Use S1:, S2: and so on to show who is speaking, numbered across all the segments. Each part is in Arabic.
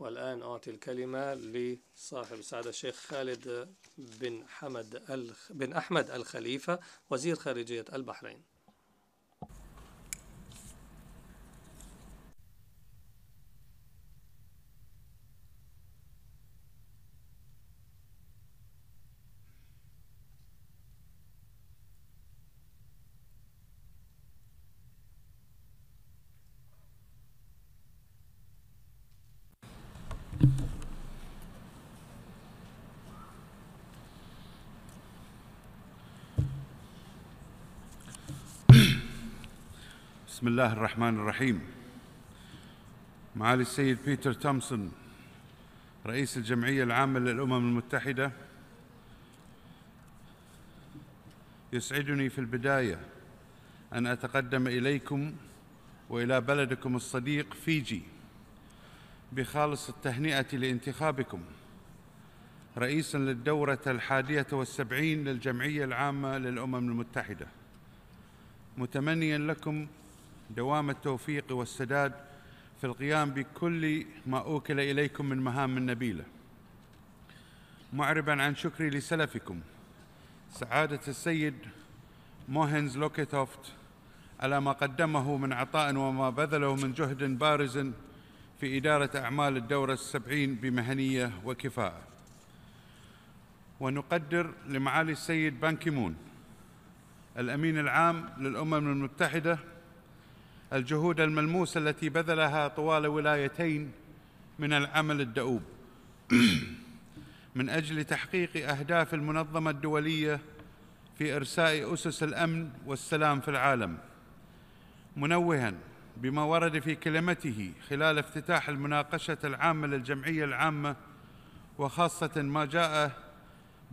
S1: والآن أعطي الكلمة لصاحب السعادة الشيخ خالد بن حمد بن أحمد الخليفة وزير خارجية البحرين.
S2: بسم الله الرحمن الرحيم. معالي السيد بيتر تومسون رئيس الجمعية العامة للأمم المتحدة يسعدني في البداية أن أتقدم إليكم وإلى بلدكم الصديق فيجي بخالص التهنئة لانتخابكم رئيسا للدورة الحادية والسبعين للجمعية العامة للأمم المتحدة. متمنيا لكم دوام التوفيق والسداد في القيام بكل ما أوكل إليكم من مهام نبيلة. معربا عن شكري لسلفكم سعادة السيد موغنز لوكيتوفت على ما قدمه من عطاء وما بذله من جهد بارز في إدارة أعمال الدورة السبعين بمهنية وكفاءة. ونقدر لمعالي السيد بانكيمون الأمين العام للأمم المتحدة الجهود الملموسة التي بذلها طوال ولايتين من العمل الدؤوب. من أجل تحقيق أهداف المنظمة الدولية في إرساء أسس الأمن والسلام في العالم. منوها بما ورد في كلمته خلال افتتاح المناقشة العامة للجمعية العامة وخاصة ما جاء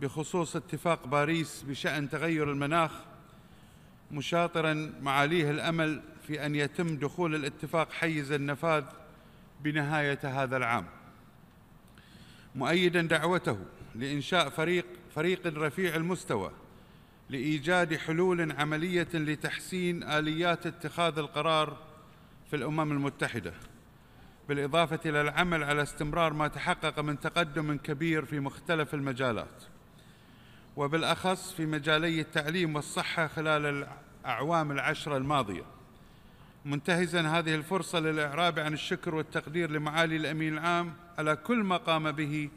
S2: بخصوص اتفاق باريس بشأن تغير المناخ مشاطرا معاليه الأمل في أن يتم دخول الاتفاق حيز النفاذ بنهاية هذا العام. مؤيدا دعوته لإنشاء فريق فريق رفيع المستوى لإيجاد حلول عملية لتحسين آليات اتخاذ القرار في الأمم المتحدة بالإضافة إلى العمل على استمرار ما تحقق من تقدم كبير في مختلف المجالات وبالأخص في مجالي التعليم والصحة خلال الأعوام العشرة الماضية. منتهزا هذه الفرصة للإعراب عن الشكر والتقدير لمعالي الأمين العام على كل ما قام به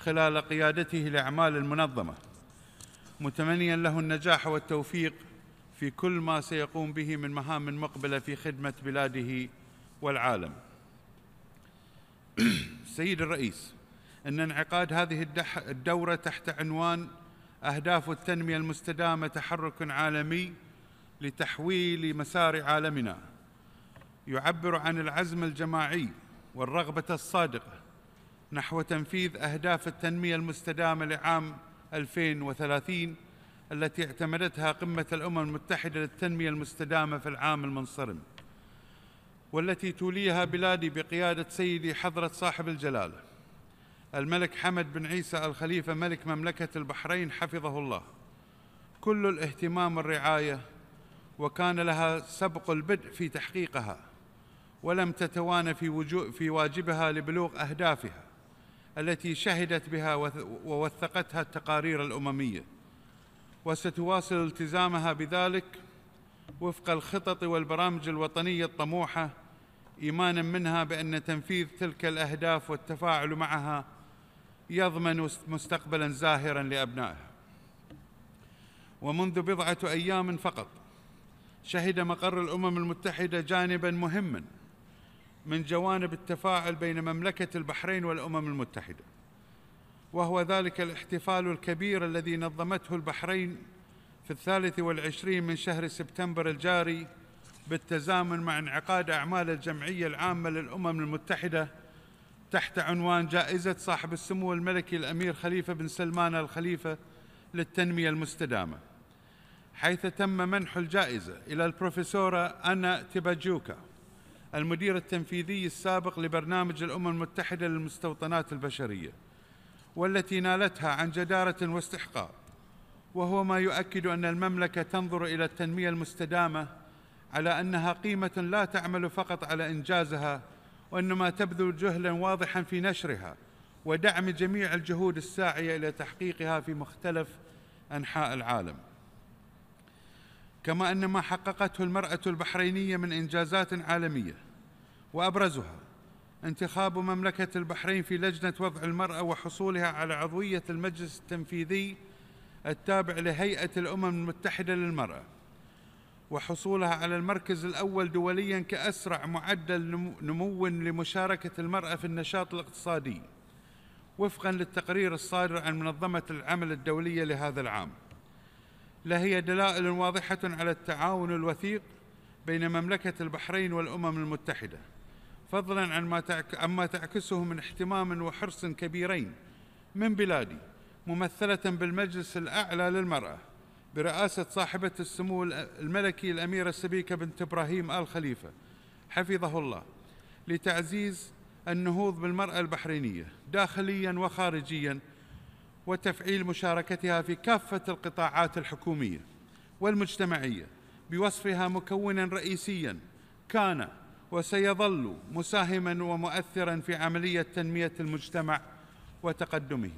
S2: خلال قيادته لأعمال المنظمة. متمنيا له النجاح والتوفيق في كل ما سيقوم به من مهام مقبلة في خدمة بلاده والعالم. سيد الرئيس أن انعقاد هذه الدورة تحت عنوان أهداف التنمية المستدامة تحرك عالمي لتحويل مسار عالمنا. يعبر عن العزم الجماعي والرغبة الصادقة نحو تنفيذ أهداف التنمية المستدامة لعام 2030 التي اعتمدتها قمة الأمم المتحدة للتنمية المستدامة في العام المنصرم والتي توليها بلادي بقيادة سيدي حضرة صاحب الجلالة الملك حمد بن عيسى الخليفة ملك مملكة البحرين حفظه الله. كل الاهتمام والرعاية وكان لها سبق البدء في تحقيقها. ولم تتوانى في, في واجبها لبلوغ أهدافها التي شهدت بها ووثقتها التقارير الأممية. وستواصل التزامها بذلك وفق الخطط والبرامج الوطنية الطموحة إيمانا منها بأن تنفيذ تلك الأهداف والتفاعل معها يضمن مستقبلا زاهرا لأبنائها. ومنذ بضعة أيام فقط شهد مقر الأمم المتحدة جانبا مهما من جوانب التفاعل بين مملكة البحرين والأمم المتحدة وهو ذلك الاحتفال الكبير الذي نظمته البحرين في الثالث والعشرين من شهر سبتمبر الجاري بالتزامن مع انعقاد أعمال الجمعية العامة للأمم المتحدة تحت عنوان جائزة صاحب السمو الملكي الأمير خليفة بن سلمان الخليفة للتنمية المستدامة حيث تم منح الجائزة إلى البروفيسورة أنا تيباجوكا. المدير التنفيذي السابق لبرنامج الأمم المتحدة للمستوطنات البشرية والتي نالتها عن جدارة واستحقاق وهو ما يؤكد أن المملكة تنظر إلى التنمية المستدامة على أنها قيمة لا تعمل فقط على إنجازها وإنما تبذل جهلا واضحا في نشرها ودعم جميع الجهود الساعية إلى تحقيقها في مختلف أنحاء العالم. كما أن ما حققته المرأة البحرينية من إنجازات عالمية. وأبرزها انتخاب مملكة البحرين في لجنة وضع المرأة وحصولها على عضوية المجلس التنفيذي التابع لهيئة الأمم المتحدة للمرأة وحصولها على المركز الأول دوليا كأسرع معدل نمو لمشاركة المرأة في النشاط الاقتصادي. وفقا للتقرير الصادر عن منظمة العمل الدولية لهذا العام. لهي دلائل واضحة على التعاون الوثيق بين مملكة البحرين والأمم المتحدة فضلا عن ما عما تعكسه من اهتمام وحرص كبيرين من بلادي ممثلة بالمجلس الأعلى للمرأة برئاسة صاحبة السمو الملكي الاميره السبيكة بنت إبراهيم آل خليفة حفظه الله لتعزيز النهوض بالمرأة البحرينية داخليا وخارجيا وتفعيل مشاركتها في كافة القطاعات الحكومية والمجتمعية بوصفها مكونا رئيسيا كان وسيظل مساهما ومؤثرا في عملية تنمية المجتمع وتقدمه.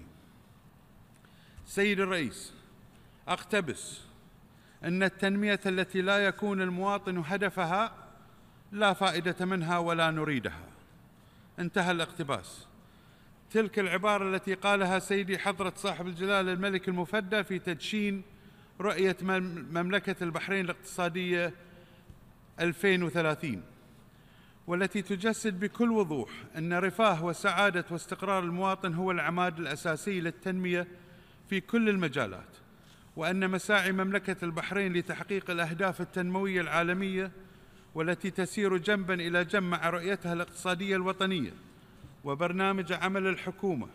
S2: سيد الرئيس أقتبس أن التنمية التي لا يكون المواطن هدفها لا فائدة منها ولا نريدها. انتهى الاقتباس. تلك العبارة التي قالها سيدي حضرة صاحب الجلاله الملك المفدى في تدشين رؤية مملكة البحرين الاقتصادية 2030 والتي تجسد بكل وضوح أن رفاه وسعادة واستقرار المواطن هو العماد الأساسي للتنمية في كل المجالات وأن مساعي مملكة البحرين لتحقيق الأهداف التنموية العالمية والتي تسير جنبا إلى جنب مع رؤيتها الاقتصادية الوطنية. وبرنامج عمل الحكومة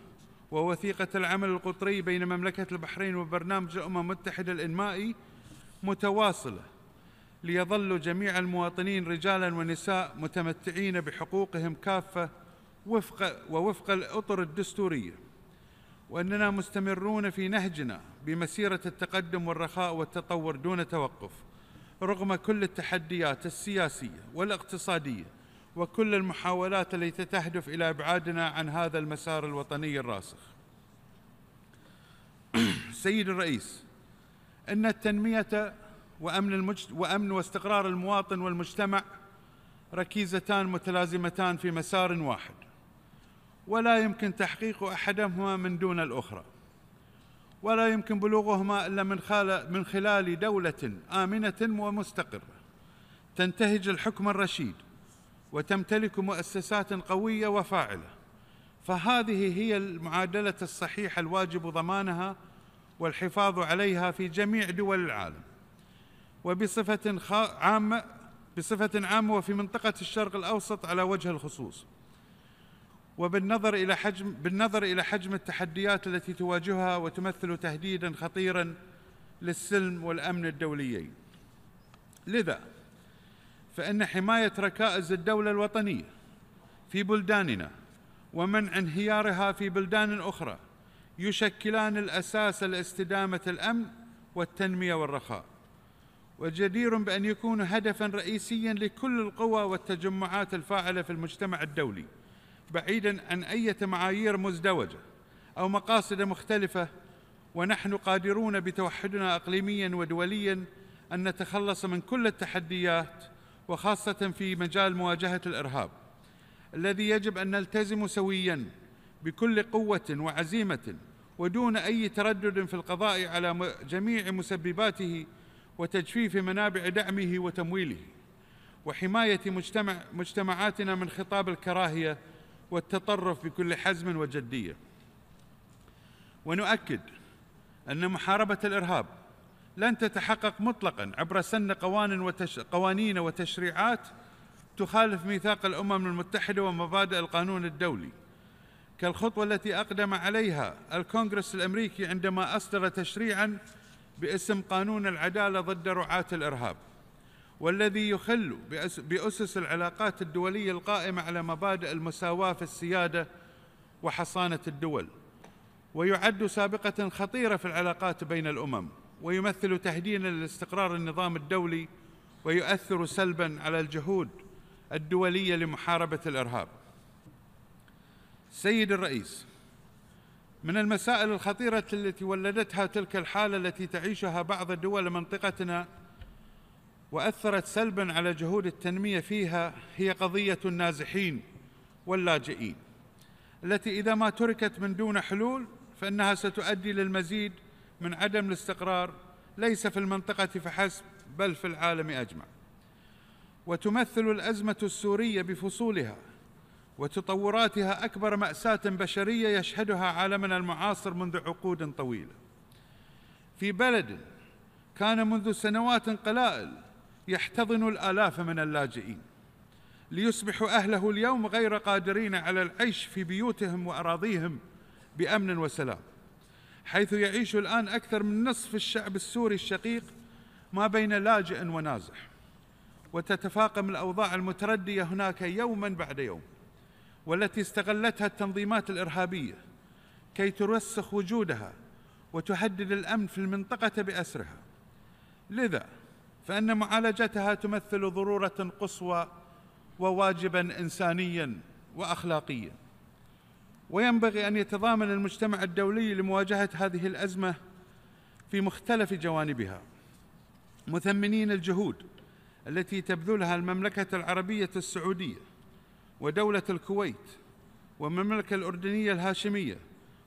S2: ووثيقة العمل القطري بين مملكة البحرين وبرنامج الامم المتحده الإنمائي متواصلة ليظل جميع المواطنين رجالا ونساء متمتعين بحقوقهم كافة وفق ووفق الأطر الدستورية. وأننا مستمرون في نهجنا بمسيرة التقدم والرخاء والتطور دون توقف رغم كل التحديات السياسية والاقتصادية وكل المحاولات التي تهدف إلى أبعادنا عن هذا المسار الوطني الراسخ. سيد الرئيس إن التنمية وأمن المجت... وأمن واستقرار المواطن والمجتمع ركيزتان متلازمتان في مسار واحد ولا يمكن تحقيق أحدهما من دون الأخرى ولا يمكن بلوغهما إلا من خلال من خلال دولة آمنة ومستقرة تنتهج الحكم الرشيد وتمتلك مؤسسات قوية وفاعلة. فهذه هي المعادلة الصحيحة الواجب ضمانها والحفاظ عليها في جميع دول العالم. وبصفة عامة بصفة عامة وفي منطقة الشرق الأوسط على وجه الخصوص. وبالنظر إلى حجم بالنظر إلى حجم التحديات التي تواجهها وتمثل تهديدا خطيرا للسلم والأمن الدوليين. لذا فإن حماية ركائز الدولة الوطنية في بلداننا ومنع انهيارها في بلدان أخرى يشكلان الأساس لاستدامة الأمن والتنمية والرخاء. وجدير بأن يكون هدفا رئيسيا لكل القوى والتجمعات الفاعلة في المجتمع الدولي بعيدا عن أي معايير مزدوجة أو مقاصد مختلفة ونحن قادرون بتوحدنا اقليميا ودوليا أن نتخلص من كل التحديات وخاصة في مجال مواجهة الإرهاب الذي يجب أن نلتزم سويا بكل قوة وعزيمة ودون أي تردد في القضاء على جميع مسبباته وتجفيف منابع دعمه وتمويله وحماية مجتمع مجتمعاتنا من خطاب الكراهية والتطرف بكل حزم وجدية. ونؤكد أن محاربة الإرهاب لن تتحقق مطلقا. عبر سن قوانين, وتش... قوانين وتشريعات تخالف ميثاق الأمم المتحدة ومبادئ القانون الدولي. كالخطوة التي أقدم عليها الكونغرس الأمريكي عندما أصدر تشريعا باسم قانون العدالة ضد رعاة الإرهاب والذي يخل بأسس العلاقات الدولية القائمة على مبادئ المساواة في السيادة وحصانة الدول ويعد سابقة خطيرة في العلاقات بين الأمم. ويمثل تهديدا لاستقرار النظام الدولي ويؤثر سلبا على الجهود الدولية لمحاربة الإرهاب. سيد الرئيس من المسائل الخطيرة التي ولدتها تلك الحالة التي تعيشها بعض دول منطقتنا وأثرت سلبا على جهود التنمية فيها هي قضية النازحين واللاجئين التي إذا ما تركت من دون حلول فإنها ستؤدي للمزيد من عدم الاستقرار ليس في المنطقة فحسب بل في العالم أجمع. وتمثل الأزمة السورية بفصولها وتطوراتها أكبر مأساة بشرية يشهدها عالمنا المعاصر منذ عقود طويلة. في بلد كان منذ سنوات قلائل يحتضن الآلاف من اللاجئين ليصبحوا أهله اليوم غير قادرين على العيش في بيوتهم وأراضيهم بأمن وسلام. حيث يعيش الآن أكثر من نصف الشعب السوري الشقيق ما بين لاجئ ونازح. وتتفاقم الأوضاع المتردية هناك يوما بعد يوم والتي استغلتها التنظيمات الإرهابية كي ترسخ وجودها وتهدد الأمن في المنطقة بأسرها. لذا فإن معالجتها تمثل ضرورة قصوى وواجبا انسانيا واخلاقيا. وينبغي أن يتضامن المجتمع الدولي لمواجهة هذه الأزمة في مختلف جوانبها. مثمنين الجهود التي تبذلها المملكة العربية السعودية ودولة الكويت والمملكة الأردنية الهاشمية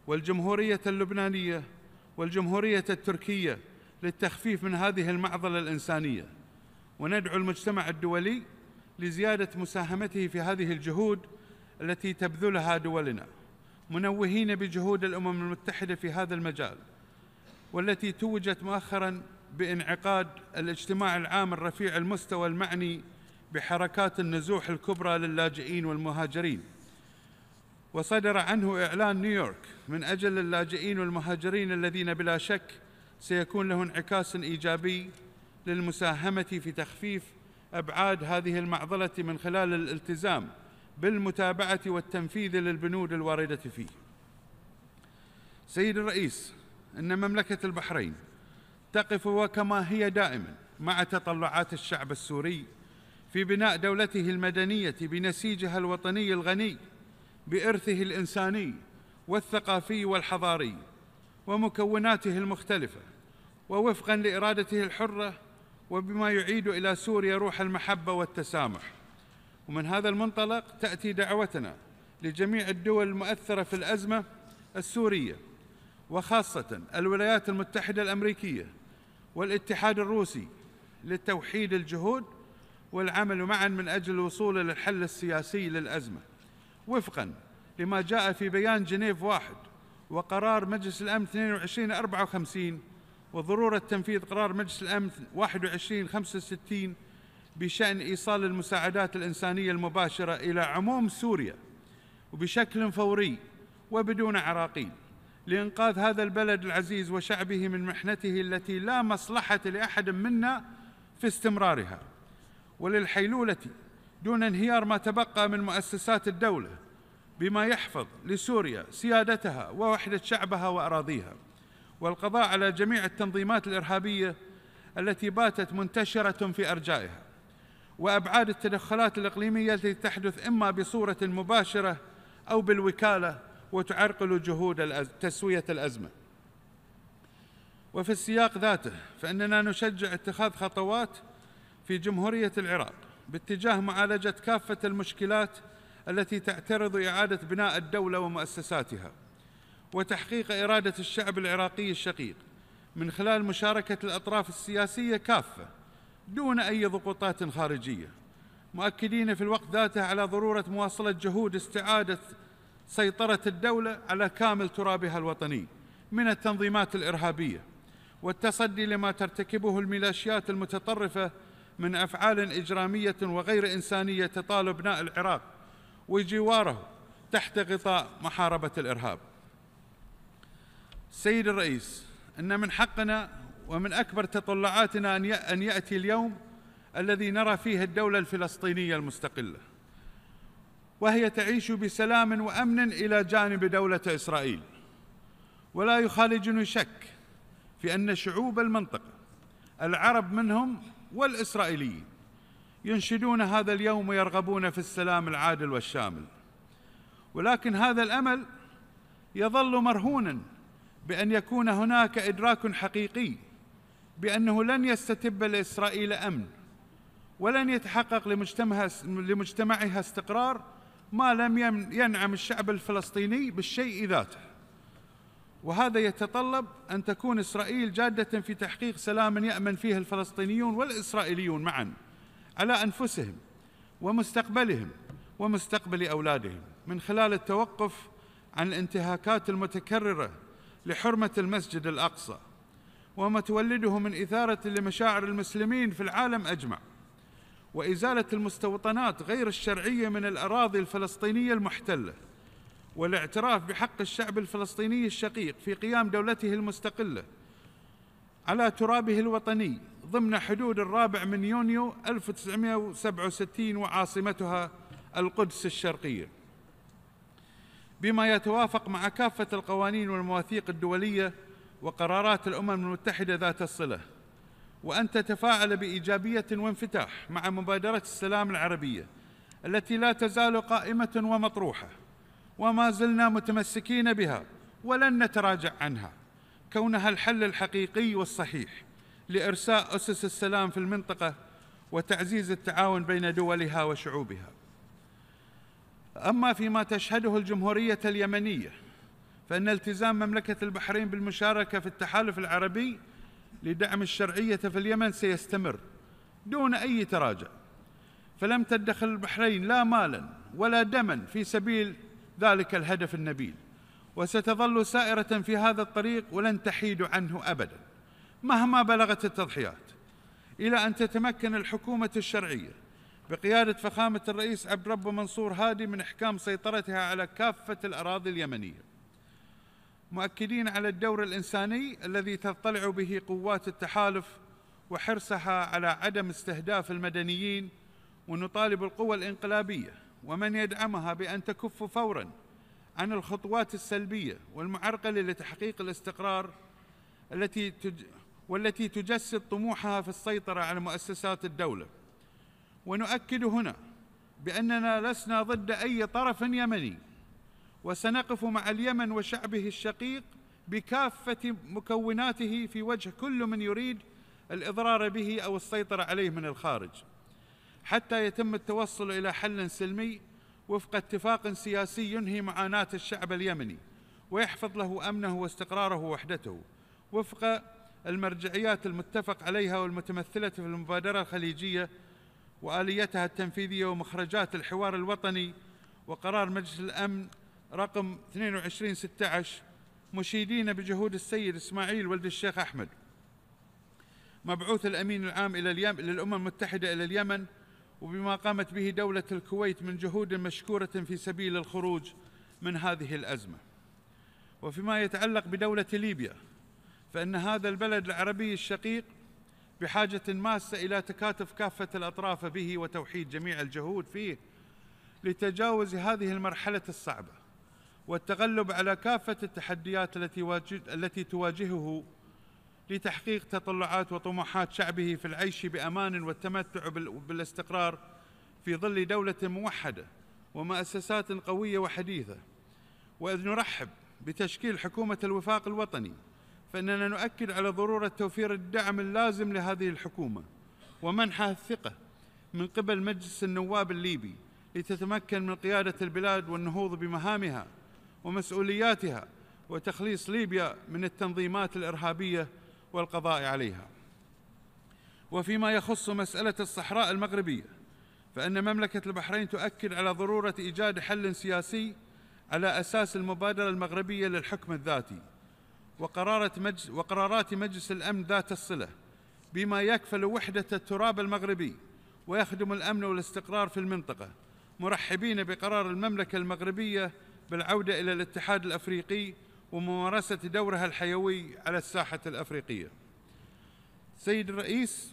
S2: والجمهورية اللبنانية والجمهورية التركية للتخفيف من هذه المعضلة الإنسانية. وندعو المجتمع الدولي لزيادة مساهمته في هذه الجهود التي تبذلها دولنا. منوهين بجهود الأمم المتحدة في هذا المجال والتي توجت مؤخرا بانعقاد الاجتماع العام الرفيع المستوى المعني بحركات النزوح الكبرى للاجئين والمهاجرين. وصدر عنه إعلان نيويورك من أجل اللاجئين والمهاجرين الذين بلا شك سيكون له انعكاس إيجابي للمساهمة في تخفيف أبعاد هذه المعضلة من خلال الالتزام. بالمتابعة والتنفيذ للبنود الواردة فيه. سيد الرئيس إن مملكة البحرين تقف وكما هي دائما مع تطلعات الشعب السوري في بناء دولته المدنية بنسيجها الوطني الغني بإرثه الإنساني والثقافي والحضاري ومكوناته المختلفة ووفقا لإرادته الحرة وبما يعيد إلى سوريا روح المحبة والتسامح. ومن هذا المنطلق تأتي دعوتنا لجميع الدول المؤثرة في الأزمة السورية وخاصة الولايات المتحدة الأمريكية والاتحاد الروسي لتوحيد الجهود والعمل معا من أجل الوصول إلى الحل السياسي للأزمة. وفقا لما جاء في بيان جنيف واحد وقرار مجلس الأمن 22 54 وضرورة تنفيذ قرار مجلس الأمن 21 65 بشأن إيصال المساعدات الإنسانية المباشرة إلى عموم سوريا وبشكل فوري وبدون عراقيل لإنقاذ هذا البلد العزيز وشعبه من محنته التي لا مصلحة لأحد منا في استمرارها. وللحيلولة دون انهيار ما تبقى من مؤسسات الدولة بما يحفظ لسوريا سيادتها ووحدة شعبها وأراضيها. والقضاء على جميع التنظيمات الإرهابية التي باتت منتشرة في أرجائها. وأبعاد التدخلات الإقليمية التي تحدث إما بصورة مباشرة أو بالوكالة وتعرقل جهود تسوية الأزمة. وفي السياق ذاته فإننا نشجع اتخاذ خطوات في جمهورية العراق باتجاه معالجة كافة المشكلات التي تعترض إعادة بناء الدولة ومؤسساتها وتحقيق إرادة الشعب العراقي الشقيق من خلال مشاركة الأطراف السياسية كافة دون أي ضغوطات خارجية مؤكدين في الوقت ذاته على ضرورة مواصلة جهود استعادة سيطرة الدولة على كامل ترابها الوطني من التنظيمات الإرهابية والتصدي لما ترتكبه الميليشيات المتطرفة من أفعال إجرامية وغير إنسانية تطال ابناء العراق وجواره تحت غطاء محاربة الإرهاب. سيد الرئيس إن من حقنا ومن أكبر تطلعاتنا أن يأتي اليوم الذي نرى فيه الدولة الفلسطينية المستقلة. وهي تعيش بسلام وأمن إلى جانب دولة إسرائيل. ولا يخالجني شك في أن شعوب المنطقة العرب منهم والإسرائيليين ينشدون هذا اليوم ويرغبون في السلام العادل والشامل. ولكن هذا الأمل يظل مرهونا بأن يكون هناك إدراك حقيقي بأنه لن يستتب لإسرائيل أمن ولن يتحقق لمجتمعها استقرار ما لم ينعم الشعب الفلسطيني بالشيء ذاته. وهذا يتطلب أن تكون إسرائيل جادة في تحقيق سلام يأمن فيه الفلسطينيون والإسرائيليون معا على أنفسهم ومستقبلهم ومستقبل أولادهم من خلال التوقف عن الانتهاكات المتكررة لحرمة المسجد الأقصى. وما تولده من إثارة لمشاعر المسلمين في العالم أجمع. وإزالة المستوطنات غير الشرعية من الأراضي الفلسطينية المحتلة والاعتراف بحق الشعب الفلسطيني الشقيق في قيام دولته المستقلة على ترابه الوطني ضمن حدود الرابع من يونيو 1967 وعاصمتها القدس الشرقية. بما يتوافق مع كافة القوانين والمواثيق الدولية وقرارات الأمم المتحدة ذات الصلة وأن تتفاعل بإيجابية وانفتاح مع مبادرة السلام العربية التي لا تزال قائمة ومطروحة وما زلنا متمسكين بها ولن نتراجع عنها كونها الحل الحقيقي والصحيح لإرساء أسس السلام في المنطقة وتعزيز التعاون بين دولها وشعوبها. أما فيما تشهده الجمهورية اليمنية فإن التزام مملكة البحرين بالمشاركة في التحالف العربي لدعم الشرعية في اليمن سيستمر دون أي تراجع. فلم تدخل البحرين لا مالا ولا دما في سبيل ذلك الهدف النبيل. وستظل سائرة في هذا الطريق ولن تحيد عنه ابدا مهما بلغت التضحيات. إلى أن تتمكن الحكومة الشرعية بقيادة فخامة الرئيس عبد رب منصور هادي من إحكام سيطرتها على كافة الأراضي اليمنية. مؤكدين على الدور الإنساني الذي تطلع به قوات التحالف وحرصها على عدم استهداف المدنيين ونطالب القوى الإنقلابية ومن يدعمها بأن تكف فورا عن الخطوات السلبية والمعرقلة لتحقيق الاستقرار التي تج والتي تجسد طموحها في السيطرة على مؤسسات الدولة. ونؤكد هنا بأننا لسنا ضد أي طرف يمني وسنقف مع اليمن وشعبه الشقيق بكافة مكوناته في وجه كل من يريد الإضرار به أو السيطرة عليه من الخارج. حتى يتم التوصل إلى حل سلمي وفق اتفاق سياسي ينهي معاناة الشعب اليمني ويحفظ له أمنه واستقراره ووحدته وفق المرجعيات المتفق عليها والمتمثلة في المبادرة الخليجية وآليتها التنفيذية ومخرجات الحوار الوطني وقرار مجلس الأمن رقم 22 16 مشيدين بجهود السيد إسماعيل ولد الشيخ أحمد. مبعوث الأمين العام إلى اليمن للامم المتحدة إلى اليمن وبما قامت به دولة الكويت من جهود مشكورة في سبيل الخروج من هذه الأزمة. وفيما يتعلق بدولة ليبيا فإن هذا البلد العربي الشقيق بحاجة ماسة إلى تكاتف كافة الأطراف به وتوحيد جميع الجهود فيه لتجاوز هذه المرحلة الصعبة. والتغلب على كافة التحديات التي التي تواجهه لتحقيق تطلعات وطموحات شعبه في العيش بأمان والتمتع بالاستقرار في ظل دولة موحدة ومؤسسات قوية وحديثة. وإذ نرحب بتشكيل حكومة الوفاق الوطني فإننا نؤكد على ضرورة توفير الدعم اللازم لهذه الحكومة ومنحها الثقة من قبل مجلس النواب الليبي لتتمكن من قيادة البلاد والنهوض بمهامها ومسؤولياتها وتخليص ليبيا من التنظيمات الإرهابية والقضاء عليها. وفيما يخص مسألة الصحراء المغربية فإن مملكة البحرين تؤكد على ضرورة إيجاد حل سياسي على أساس المبادرة المغربية للحكم الذاتي وقرارات مجلس الأمن ذات الصلة بما يكفل وحدة التراب المغربي ويخدم الأمن والاستقرار في المنطقة مرحبين بقرار المملكة المغربية بالعودة إلى الاتحاد الأفريقي وممارسة دورها الحيوي على الساحة الأفريقية. سيد الرئيس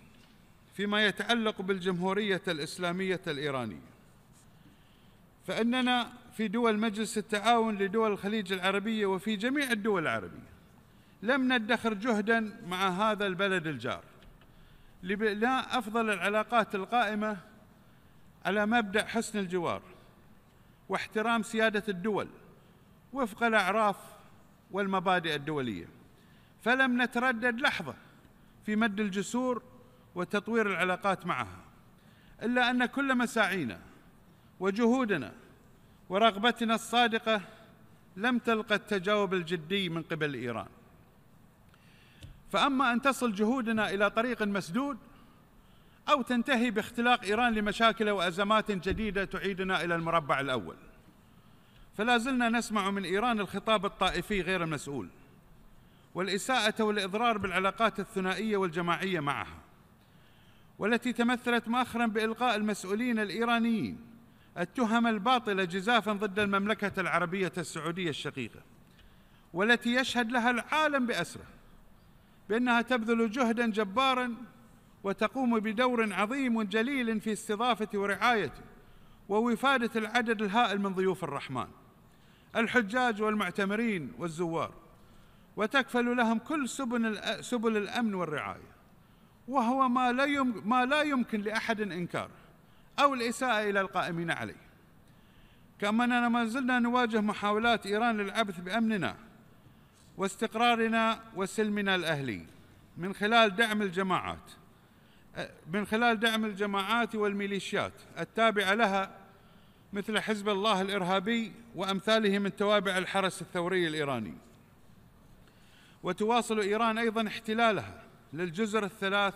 S2: فيما يتعلق بالجمهورية الإسلامية الإيرانية فإننا في دول مجلس التعاون لدول الخليج العربية وفي جميع الدول العربية لم ندخر جهدا مع هذا البلد الجار لبناء أفضل العلاقات القائمة على مبدأ حسن الجوار واحترام سيادة الدول وفق الأعراف والمبادئ الدولية. فلم نتردد لحظة في مد الجسور وتطوير العلاقات معها إلا أن كل مساعينا وجهودنا ورغبتنا الصادقة لم تلقى التجاوب الجدي من قبل إيران. فأما أن تصل جهودنا إلى طريق مسدود أو تنتهي باختلاق إيران لمشاكل وأزمات جديدة تعيدنا إلى المربع الأول. فلا زلنا نسمع من إيران الخطاب الطائفي غير المسؤول والإساءة والإضرار بالعلاقات الثنائية والجماعية معها والتي تمثلت مؤخرا بإلقاء المسؤولين الإيرانيين التهم الباطلة جزافا ضد المملكة العربية السعودية الشقيقة والتي يشهد لها العالم بأسره بأنها تبذل جهدا جبارا وتقوم بدور عظيم جليل في استضافة ورعايه ووفادة العدد الهائل من ضيوف الرحمن الحجاج والمعتمرين والزوار وتكفل لهم كل سبل سبل الأمن والرعاية. وهو ما لا يمكن ما لا يمكن لأحد إنكاره أو الإساءة إلى القائمين عليه. كما أننا ما زلنا نواجه محاولات إيران للعبث بأمننا واستقرارنا وسلمنا الأهلي من خلال دعم الجماعات. من خلال دعم الجماعات والميليشيات. التابعة لها مثل حزب الله الإرهابي وامثاله من توابع الحرس الثوري الإيراني. وتواصل إيران أيضا احتلالها للجزر الثلاث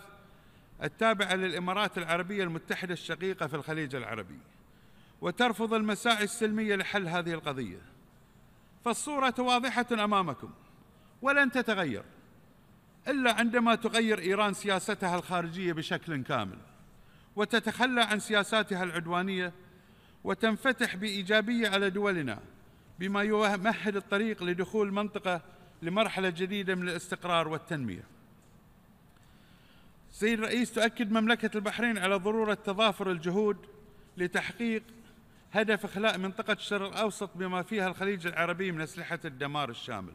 S2: التابعة للإمارات العربية المتحدة الشقيقة في الخليج العربي. وترفض المساعي السلمية لحل هذه القضية. فالصورة واضحة أمامكم. ولن تتغير. إلا عندما تغير إيران سياستها الخارجية بشكل كامل وتتخلى عن سياساتها العدوانية وتنفتح بإيجابية على دولنا بما يمهد الطريق لدخول منطقة لمرحلة جديدة من الاستقرار والتنمية. سيد الرئيس تؤكد مملكة البحرين على ضرورة تضافر الجهود لتحقيق هدف إخلاء منطقة الشرق الأوسط بما فيها الخليج العربي من أسلحة الدمار الشامل.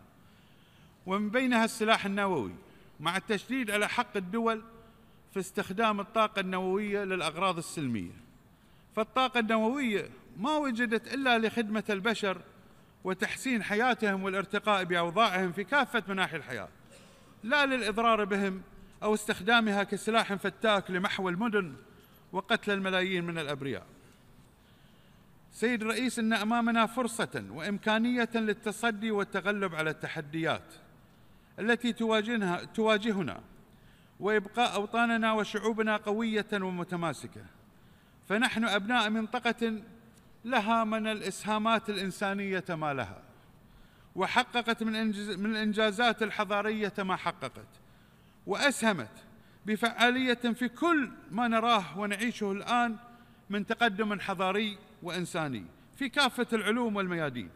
S2: ومن بينها السلاح النووي مع التشديد على حق الدول في استخدام الطاقة النووية للأغراض السلمية. فالطاقة النووية ما وجدت إلا لخدمة البشر وتحسين حياتهم والارتقاء بأوضاعهم في كافة مناحي الحياة لا للإضرار بهم أو استخدامها كسلاح فتاك لمحو المدن وقتل الملايين من الأبرياء سيد الرئيس إن أمامنا فرصة وإمكانية للتصدي والتغلب على التحديات التي تواجهنا تواجهنا وإبقاء أوطاننا وشعوبنا قوية ومتماسكة. فنحن أبناء منطقة لها من الإسهامات الإنسانية ما لها وحققت من من الإنجازات الحضارية ما حققت وأسهمت بفعالية في كل ما نراه ونعيشه الآن من تقدم حضاري وإنساني في كافة العلوم والميادين.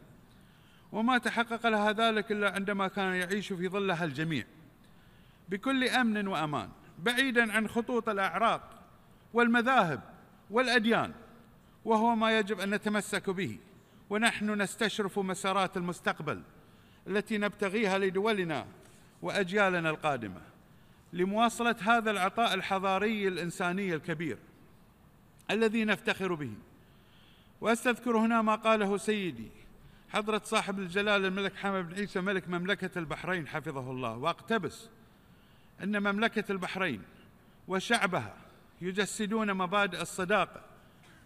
S2: وما تحقق لها ذلك إلا عندما كان يعيش في ظلها الجميع بكل أمن وأمان بعيدا عن خطوط الأعراق والمذاهب والأديان وهو ما يجب أن نتمسك به ونحن نستشرف مسارات المستقبل التي نبتغيها لدولنا وأجيالنا القادمة لمواصلة هذا العطاء الحضاري الإنساني الكبير الذي نفتخر به. وأستذكر هنا ما قاله سيدي حضرة صاحب الجلالة الملك حمد بن عيسى ملك مملكة البحرين حفظه الله واقتبس أن مملكة البحرين وشعبها يجسدون مبادئ الصداقة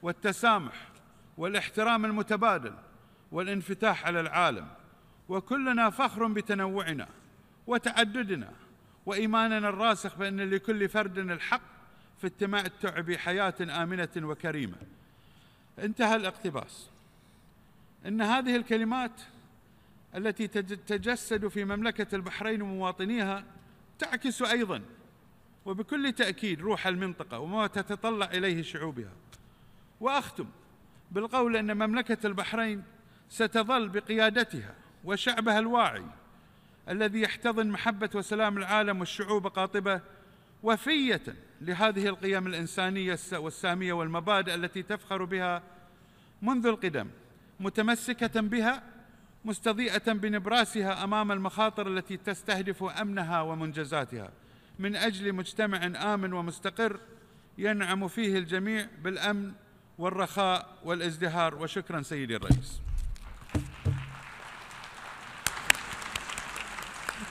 S2: والتسامح والاحترام المتبادل والانفتاح على العالم وكلنا فخر بتنوعنا وتعددنا وإيماننا الراسخ بأن لكل فرد الحق في التمتع بحياة آمنة وكريمة. انتهى الاقتباس. إن هذه الكلمات التي تتجسد في مملكة البحرين ومواطنيها تعكس أيضا وبكل تأكيد روح المنطقة وما تتطلع إليه شعوبها. وأختم بالقول إن مملكة البحرين ستظل بقيادتها وشعبها الواعي الذي يحتضن محبة وسلام العالم والشعوب قاطبة وفية لهذه القيم الإنسانية والسامية والمبادئ التي تفخر بها منذ القدم. متمسكة بها مستضيئة بنبراسها أمام المخاطر التي تستهدف أمنها ومنجزاتها. من أجل مجتمع آمن ومستقر ينعم فيه الجميع بالأمن والرخاء والازدهار. وشكرا سيدي الرئيس.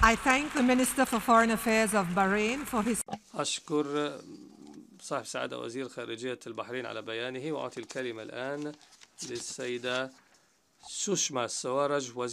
S3: I thank the Minister for Foreign Affairs of Bahrain for his
S1: أشكر صاحب سعادة وزير خارجية البحرين على بيانه. وأعطي الكلمة الآن للسيدة सुषमा स्वराज Wazir